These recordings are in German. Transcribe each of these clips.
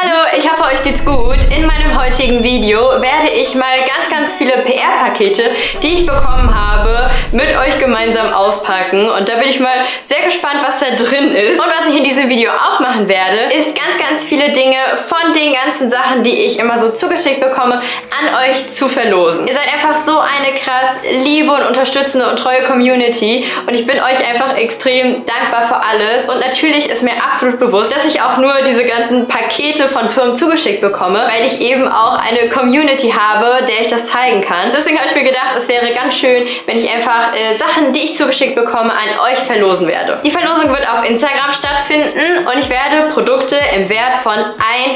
Hallo, ich hoffe euch geht's gut. In meinem heutigen Video werde ich mal ganz, ganz viele PR-Pakete, die ich bekommen habe, mit euch gemeinsam auspacken. Und da bin ich mal sehr gespannt, was da drin ist. Und was ich in diesem Video auch machen werde, ist ganz, ganz viele Dinge von den ganzen Sachen, die ich immer so zugeschickt bekomme, an euch zu verlosen. Ihr seid einfach so eine krass liebe und unterstützende und treue Community. Und ich bin euch einfach extrem dankbar für alles. Und natürlich ist mir absolut bewusst, dass ich auch nur diese ganzen Pakete von Firmen zugeschickt bekomme, weil ich eben auch eine Community habe, der ich das zeigen kann. Deswegen habe ich mir gedacht, es wäre ganz schön, wenn ich einfach äh, Sachen, die ich zugeschickt bekomme, an euch verlosen werde. Die Verlosung wird auf Instagram stattfinden und ich werde Produkte im Wert von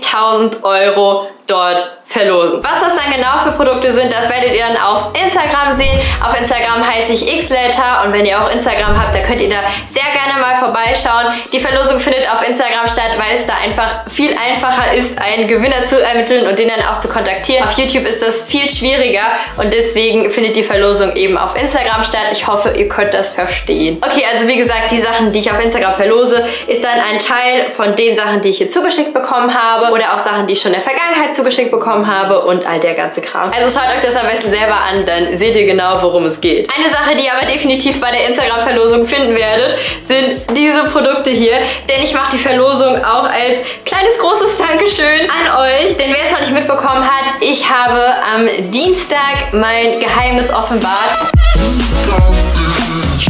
1000 Euro dort verlosen. Was das dann genau für Produkte sind, das werdet ihr dann auf Instagram sehen. Auf Instagram heiße ich xlater und wenn ihr auch Instagram habt, da könnt ihr da sehr gerne mal vorbeischauen. Die Verlosung findet auf Instagram statt, weil es da einfach viel einfacher ist, einen Gewinner zu ermitteln und den dann auch zu kontaktieren. Auf YouTube ist das viel schwieriger und deswegen findet die Verlosung eben auf Instagram statt. Ich hoffe, ihr könnt das verstehen. Okay, also wie gesagt, die Sachen, die ich auf Instagram verlose, ist dann ein Teil von den Sachen, die ich hier zugeschickt bekommen habe oder auch Sachen, die ich schon in der Vergangenheit zugeschickt bekommen bekommen habe und all der ganze Kram. Also schaut euch das am besten selber an, dann seht ihr genau, worum es geht. Eine Sache, die ihr aber definitiv bei der Instagram-Verlosung finden werdet, sind diese Produkte hier. Denn ich mache die Verlosung auch als kleines, großes Dankeschön an euch. Denn wer es noch nicht mitbekommen hat, ich habe am Dienstag mein Geheimnis offenbart.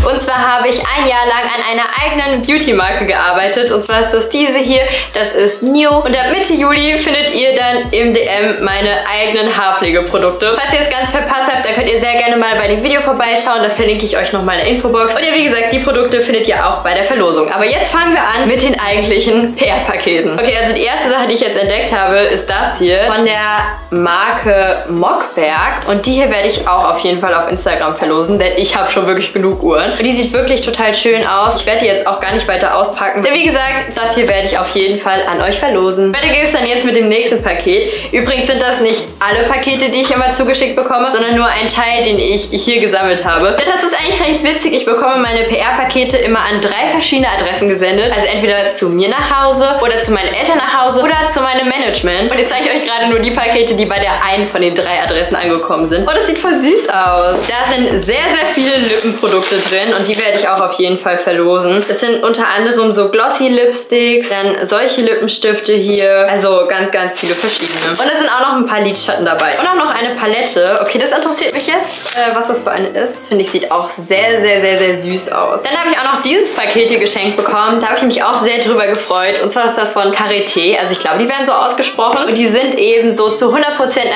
Und zwar habe ich ein Jahr lang an einer eigenen Beauty-Marke gearbeitet. Und zwar ist das diese hier. Das ist New. Und ab Mitte Juli findet ihr dann im DM meine eigenen Haarpflegeprodukte. Falls ihr es ganz verpasst habt, dann könnt ihr sehr gerne mal bei dem Video vorbeischauen. Das verlinke ich euch nochmal in der Infobox. Und ja, wie gesagt, die Produkte findet ihr auch bei der Verlosung. Aber jetzt fangen wir an mit den eigentlichen PR-Paketen. Okay, also die erste Sache, die ich jetzt entdeckt habe, ist das hier von der Marke Mockberg. Und die hier werde ich auch auf jeden Fall auf Instagram verlosen, denn ich habe schon wirklich genug Uhren. Und die sieht wirklich total schön aus. Ich werde die jetzt auch gar nicht weiter auspacken. Denn wie gesagt, das hier werde ich auf jeden Fall an euch verlosen. Weiter geht es dann jetzt mit dem nächsten Paket. Übrigens sind das nicht alle Pakete, die ich immer zugeschickt bekomme, sondern nur ein Teil, den ich hier gesammelt habe. Denn das ist eigentlich recht witzig. Ich bekomme meine PR-Pakete immer an drei verschiedene Adressen gesendet. Also entweder zu mir nach Hause oder zu meinen Eltern nach Hause oder zu meinem Management. Und jetzt zeige ich euch gerade nur die Pakete, die bei der einen von den drei Adressen angekommen sind. Oh, das sieht voll süß aus. Da sind sehr, sehr viele Lippenprodukte drin und die werde ich auch auf jeden Fall verlosen. Es sind unter anderem so Glossy Lipsticks, dann solche Lippenstifte hier, also ganz, ganz viele verschiedene. Und da sind auch noch ein paar Lidschatten dabei. Und auch noch eine Palette. Okay, das interessiert mich jetzt, äh, was das für eine ist. Finde ich, sieht auch sehr, sehr, sehr, sehr süß aus. Dann habe ich auch noch dieses Paket hier geschenkt bekommen. Da habe ich mich auch sehr drüber gefreut. Und zwar ist das von Carité. Also ich glaube, die werden so ausgesprochen. Und die sind eben so zu 100%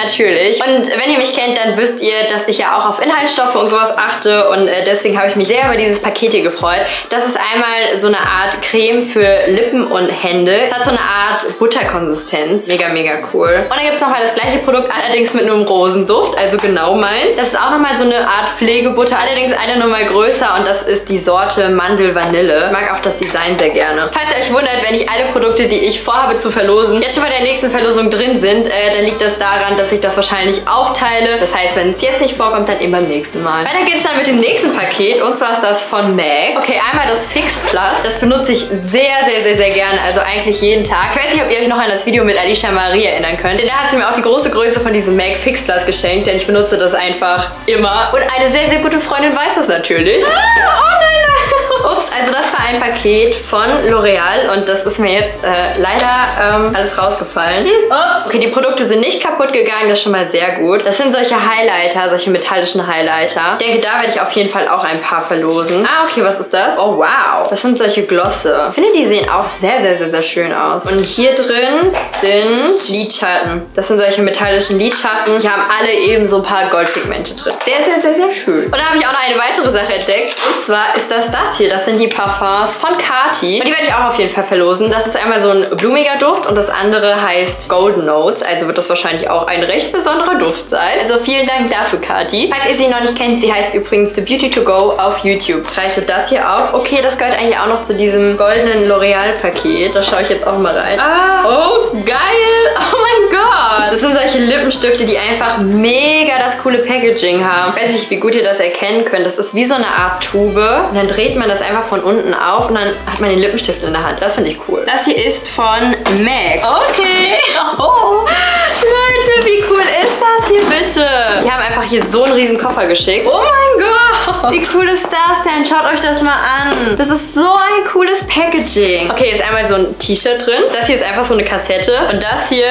natürlich. Und wenn ihr mich kennt, dann wisst ihr, dass ich ja auch auf Inhaltsstoffe und sowas achte. Und äh, deswegen habe ich mich sehr über dieses Paket hier gefreut. Das ist einmal so eine Art Creme für Lippen und Hände. Es hat so eine Art Butterkonsistenz. Mega, mega cool. Und dann gibt es nochmal das gleiche Produkt, allerdings mit einem Rosenduft, also genau meins. Das ist auch nochmal so eine Art Pflegebutter, allerdings eine Nummer größer und das ist die Sorte Mandel Vanille. Ich mag auch das Design sehr gerne. Falls ihr euch wundert, wenn ich alle Produkte, die ich vorhabe zu verlosen, jetzt schon bei der nächsten Verlosung drin sind, äh, dann liegt das daran, dass ich das wahrscheinlich aufteile. Das heißt, wenn es jetzt nicht vorkommt, dann eben beim nächsten Mal. Weiter geht es dann mit dem nächsten Paket und zwar ist das von MAC. Okay, einmal das Fix Plus. Das benutze ich sehr, sehr, sehr, sehr gerne. Also eigentlich jeden Tag. Ich weiß nicht, ob ihr euch noch an das Video mit Alicia Marie erinnern könnt. Denn da hat sie mir auch die große Größe von diesem MAC Fix Plus geschenkt. Denn ich benutze das einfach immer. Und eine sehr, sehr gute Freundin weiß das natürlich. Ah, oh also das war ein Paket von L'Oreal und das ist mir jetzt äh, leider ähm, alles rausgefallen. Hm, ups. Okay, die Produkte sind nicht kaputt gegangen, das ist schon mal sehr gut. Das sind solche Highlighter, solche metallischen Highlighter. Ich denke, da werde ich auf jeden Fall auch ein paar verlosen. Ah, okay, was ist das? Oh, wow. Das sind solche Glosse. Ich finde, die sehen auch sehr, sehr, sehr, sehr schön aus. Und hier drin sind Lidschatten. Das sind solche metallischen Lidschatten. Die haben alle eben so ein paar Goldpigmente drin. Sehr, sehr, sehr, sehr schön. Und da habe ich auch noch eine weitere Sache entdeckt. Und zwar ist das das hier. Das sind die Parfums von Kati. Und die werde ich auch auf jeden Fall verlosen. Das ist einmal so ein blumiger Duft und das andere heißt Golden Notes. Also wird das wahrscheinlich auch ein recht besonderer Duft sein. Also vielen Dank dafür, Kati. Falls ihr sie noch nicht kennt, sie heißt übrigens The Beauty to Go auf YouTube. Reiße das hier auf. Okay, das gehört eigentlich auch noch zu diesem goldenen L'Oreal-Paket. Da schaue ich jetzt auch mal rein. Ah, oh, geil. Oh mein Gott. Das sind solche Lippenstifte, die einfach mega das coole Packaging haben. Ich weiß nicht, wie gut ihr das erkennen könnt. Das ist wie so eine Art Tube. Und dann dreht man das einfach von unten auf und dann hat man den Lippenstift in der Hand. Das finde ich cool. Das hier ist von MAC. Okay. Oh. Leute, wie cool ist das hier bitte? Die haben einfach hier so einen riesen Koffer geschickt. Oh mein Gott. Wie cool ist das denn? Schaut euch das mal an. Das ist so ein cooles Packaging. Okay, ist einmal so ein T-Shirt drin. Das hier ist einfach so eine Kassette. Und das hier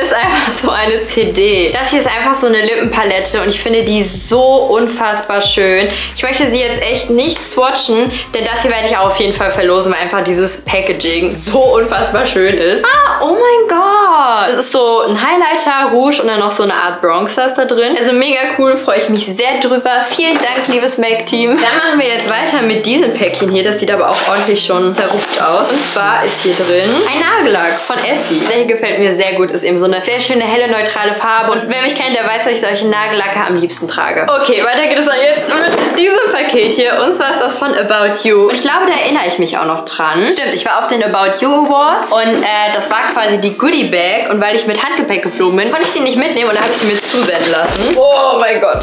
ist einfach so eine CD. Das hier ist einfach so eine Lippenpalette und ich finde die so unfassbar schön. Ich möchte sie jetzt echt nicht swatchen, denn das hier werde ich auch auf jeden Fall verlosen, weil einfach dieses Packaging so unfassbar schön ist. Ah, oh mein Gott. Das ist so ein Highlighter, Rouge und dann noch so eine Art Bronzer ist da drin. Also mega cool, freue ich mich sehr drüber. Vielen Dank, liebes Make-Team. Dann machen wir jetzt weiter mit diesem Päckchen hier. Das sieht aber auch ordentlich schon zerrupft aus. Und zwar ist hier drin ein Nagellack von Essie. Der hier gefällt mir sehr gut. Ist eben so eine sehr schöne, helle, neutrale Farbe. Und wer mich kennt, der weiß, dass ich solche Nagellacke am liebsten trage. Okay, weiter geht es dann jetzt mit diesem Paket hier. Und zwar ist das von About You. Und ich glaube, da erinnere ich mich auch noch dran. Stimmt, ich war auf den About You Awards und äh, das war quasi die Goodie Bag. Und weil ich mit Handgepäck geflogen bin, konnte ich die nicht mitnehmen und da habe ich sie mir zusenden lassen. Oh mein Gott.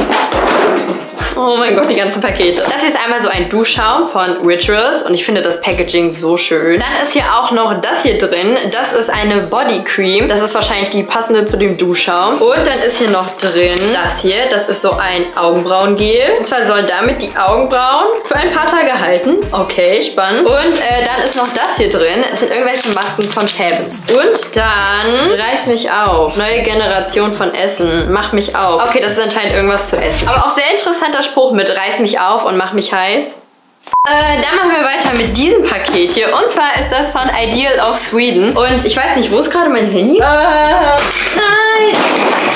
Oh mein Gott, die ganzen Pakete. Das hier ist einmal so ein Duschschaum von Rituals und ich finde das Packaging so schön. Dann ist hier auch noch das hier drin. Das ist eine Body Cream. Das ist wahrscheinlich die passende zu dem Duschschaum. Und dann ist hier noch drin das hier. Das ist so ein Augenbrauengel. Und zwar sollen damit die Augenbrauen für ein paar Tage halten. Okay, spannend. Und äh, dann ist noch das hier drin. Es sind irgendwelche Masken von Pebbles. Und dann reiß mich auf. Neue Generation von Essen. Mach mich auf. Okay, das ist anscheinend irgendwas zu essen. Aber auch sehr interessanter Spruch mit Reiß mich auf und mach mich heiß. Äh, dann machen wir weiter mit diesem Paket hier. Und zwar ist das von Ideal of Sweden. Und ich weiß nicht, wo ist gerade mein Handy? Äh, nein!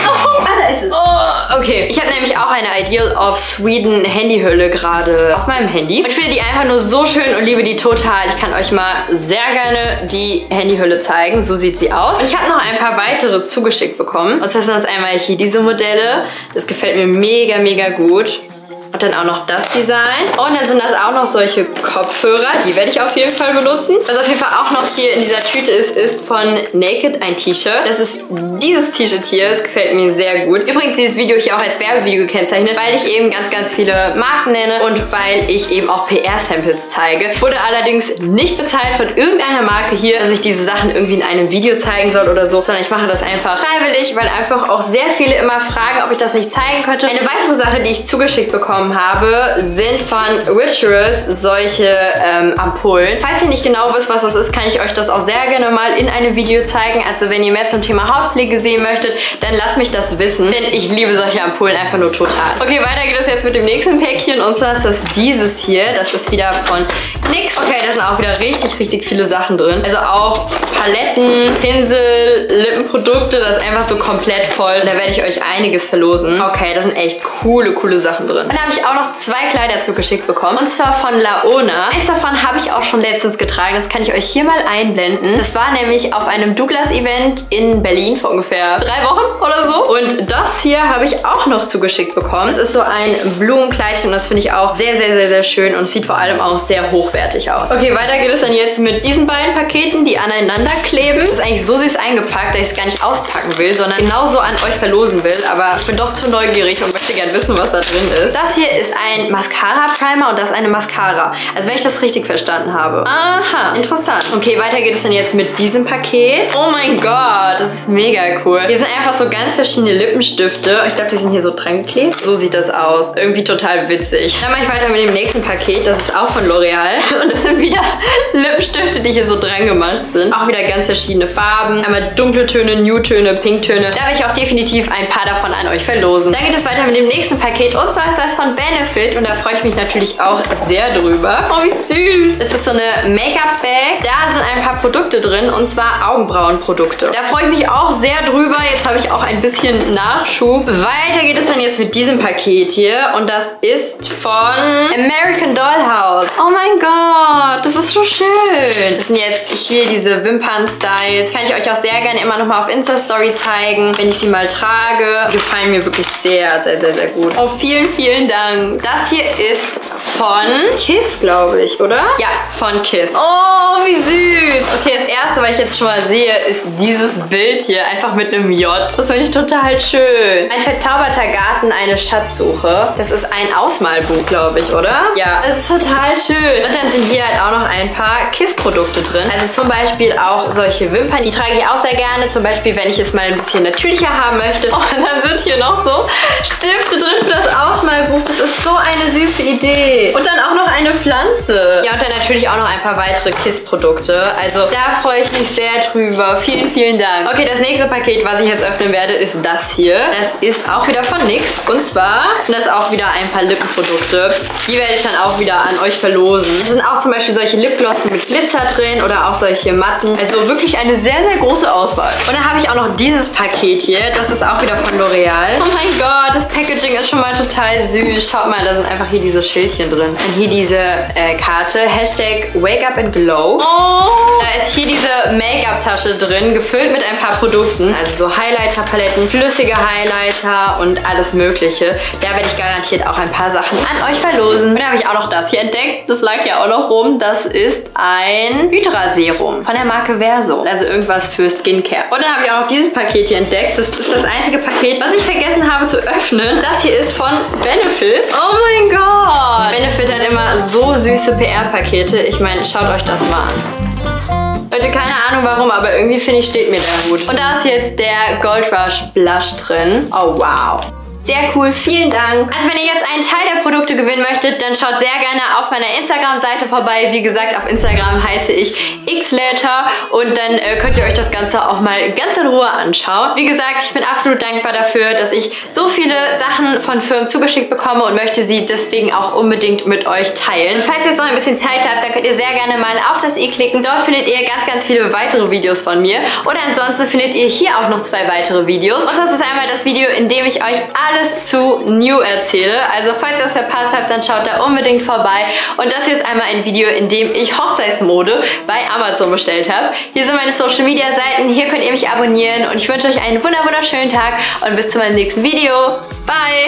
Oh, ah, da ist es. Oh, okay. Ich habe nämlich auch eine Ideal of Sweden Handyhülle gerade auf meinem Handy. Und ich finde die einfach nur so schön und liebe die total. Ich kann euch mal sehr gerne die Handyhülle zeigen. So sieht sie aus. Und ich habe noch ein paar weitere zugeschickt bekommen. Und zwar sind das einmal hier diese Modelle. Das gefällt mir mega, mega gut. Und dann auch noch das Design. Und dann sind das auch noch solche Kopfhörer. Die werde ich auf jeden Fall benutzen. Was auf jeden Fall auch noch hier in dieser Tüte ist, ist von Naked ein T-Shirt. Das ist dieses T-Shirt hier. Das gefällt mir sehr gut. Übrigens dieses Video hier auch als Werbevideo gekennzeichnet, weil ich eben ganz, ganz viele Marken nenne und weil ich eben auch PR-Samples zeige. Ich wurde allerdings nicht bezahlt von irgendeiner Marke hier, dass ich diese Sachen irgendwie in einem Video zeigen soll oder so, sondern ich mache das einfach freiwillig, weil einfach auch sehr viele immer fragen, ob ich das nicht zeigen könnte. Eine weitere Sache, die ich zugeschickt bekomme, bekommen habe, sind von Rituals solche ähm, Ampullen. Falls ihr nicht genau wisst, was das ist, kann ich euch das auch sehr gerne mal in einem Video zeigen. Also wenn ihr mehr zum Thema Hautpflege sehen möchtet, dann lasst mich das wissen, denn ich liebe solche Ampullen einfach nur total. Okay, weiter geht es jetzt mit dem nächsten Päckchen und zwar ist das dieses hier. Das ist wieder von NYX. Okay, da sind auch wieder richtig, richtig viele Sachen drin. Also auch Paletten, Pinsel, Lippenprodukte, das ist einfach so komplett voll. Da werde ich euch einiges verlosen. Okay, da sind echt coole, coole Sachen drin. Dann habe ich auch noch zwei Kleider zugeschickt bekommen. Und zwar von Laona. Eins davon habe ich auch schon letztens getragen. Das kann ich euch hier mal einblenden. Das war nämlich auf einem Douglas-Event in Berlin vor ungefähr drei Wochen oder so. Und das hier habe ich auch noch zugeschickt bekommen. Das ist so ein Blumenkleidchen und das finde ich auch sehr, sehr, sehr, sehr schön und es sieht vor allem auch sehr hochwertig aus. Okay, weiter geht es dann jetzt mit diesen beiden Paketen, die aneinander kleben. Das ist eigentlich so süß eingepackt, dass ich es gar nicht auspacken will, sondern genauso an euch verlosen will. Aber ich bin doch zu neugierig und möchte gerne wissen, was da drin ist. Das hier ist ein Mascara-Primer und das ist eine Mascara. Also wenn ich das richtig verstanden habe. Aha, interessant. Okay, weiter geht es dann jetzt mit diesem Paket. Oh mein Gott, das ist mega cool. Hier sind einfach so ganz verschiedene Lippenstifte. Ich glaube, die sind hier so dran geklebt. So sieht das aus. Irgendwie total witzig. Dann mache ich weiter mit dem nächsten Paket. Das ist auch von L'Oreal. Und das sind wieder Lippenstifte, die hier so dran gemacht sind. Auch wieder ganz verschiedene Farben. Einmal dunkle Töne, Nude-Töne, Pink-Töne. Da werde ich auch definitiv ein paar davon an euch verlosen. Dann geht es weiter mit dem nächsten Paket. Und zwar ist das von Benefit und da freue ich mich natürlich auch sehr drüber. Oh, wie süß. Es ist so eine Make-up-Bag. Da sind ein paar Produkte drin und zwar Augenbrauenprodukte. Da freue ich mich auch sehr drüber. Jetzt habe ich auch ein bisschen Nachschub. Weiter geht es dann jetzt mit diesem Paket hier und das ist von American Dollhouse. Oh mein Gott, das ist so schön. Das sind jetzt hier diese Wimpern-Styles. Kann ich euch auch sehr gerne immer noch mal auf Insta-Story zeigen, wenn ich sie mal trage. Die gefallen mir wirklich sehr, sehr, sehr, sehr gut. Oh, vielen, vielen Dank. Das hier ist von Kiss, glaube ich, oder? Ja, von Kiss. Oh, wie süß. Okay, das erste, was ich jetzt schon mal sehe, ist dieses Bild hier, einfach mit einem J. Das finde ich total schön. Ein verzauberter Garten, eine Schatzsuche. Das ist ein Ausmalbuch, glaube ich, oder? Ja, das ist total schön. Und dann sind hier halt auch noch ein paar KISS-Produkte drin. Also zum Beispiel auch solche Wimpern. Die trage ich auch sehr gerne. Zum Beispiel, wenn ich es mal ein bisschen natürlicher haben möchte. Oh, und dann sind hier noch so Stifte drin für das Ausmalbuch. Das ist so eine süße Idee. Und dann auch noch eine Pflanze. Ja, und dann natürlich auch noch ein paar weitere KISS-Produkte. Also da freue ich mich sehr drüber. Vielen, vielen Dank. Okay, das nächste Paket, was ich jetzt öffnen werde, ist das hier. Das ist auch wieder von NYX. Und zwar sind das auch wieder ein paar Lippenprodukte. Die werde ich dann auch wieder an euch verlosen. Es sind auch zum Beispiel solche Lipglosse mit Glitzer drin oder auch solche Matten. Also wirklich eine sehr, sehr große Auswahl. Und dann habe ich auch noch dieses Paket hier. Das ist auch wieder von L'Oreal. Oh mein Gott, Packaging ist schon mal total süß. Schaut mal, da sind einfach hier diese Schildchen drin. Und hier diese äh, Karte. Hashtag Wake Up and Glow. Oh. Da ist hier diese Make-up-Tasche drin, gefüllt mit ein paar Produkten. Also so Highlighter-Paletten, flüssige Highlighter und alles mögliche. Da werde ich garantiert auch ein paar Sachen an euch verlosen. Und dann habe ich auch noch das hier entdeckt. Das lag ja auch noch rum. Das ist ein Hydra-Serum von der Marke Verso. Also irgendwas für Skincare. Und dann habe ich auch noch dieses Paket hier entdeckt. Das ist das einzige Paket, was ich vergessen habe zu öffnen. Das hier ist von Benefit. Oh mein Gott. Benefit hat immer so süße PR-Pakete. Ich meine, schaut euch das mal an. Leute, keine Ahnung warum, aber irgendwie finde ich, steht mir der gut. Und da ist jetzt der Gold Rush Blush drin. Oh, wow. Sehr cool, vielen Dank. Also wenn ihr jetzt einen Teil der Produkte gewinnen möchtet, dann schaut sehr gerne auf meiner Instagram-Seite vorbei. Wie gesagt, auf Instagram heiße ich xlater und dann äh, könnt ihr euch das Ganze auch mal ganz in Ruhe anschauen. Wie gesagt, ich bin absolut dankbar dafür, dass ich so viele Sachen von Firmen zugeschickt bekomme und möchte sie deswegen auch unbedingt mit euch teilen. Falls ihr jetzt noch ein bisschen Zeit habt, dann könnt ihr sehr gerne mal auf das i klicken. Dort findet ihr ganz, ganz viele weitere Videos von mir. Und ansonsten findet ihr hier auch noch zwei weitere Videos. Und das ist einmal das Video, in dem ich euch alle alles zu New erzähle. Also falls ihr es verpasst habt, dann schaut da unbedingt vorbei. Und das hier ist einmal ein Video, in dem ich Hochzeitsmode bei Amazon bestellt habe. Hier sind meine Social Media Seiten. Hier könnt ihr mich abonnieren. Und ich wünsche euch einen wunderschönen Tag und bis zu meinem nächsten Video. Bye!